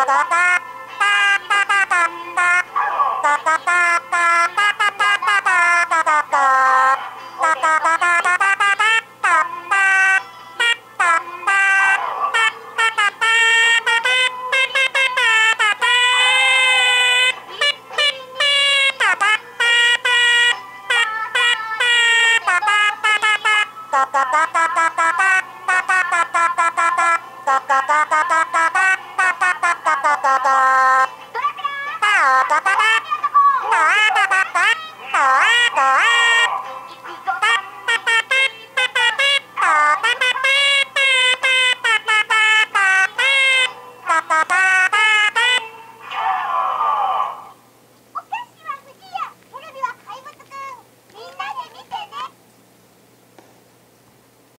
った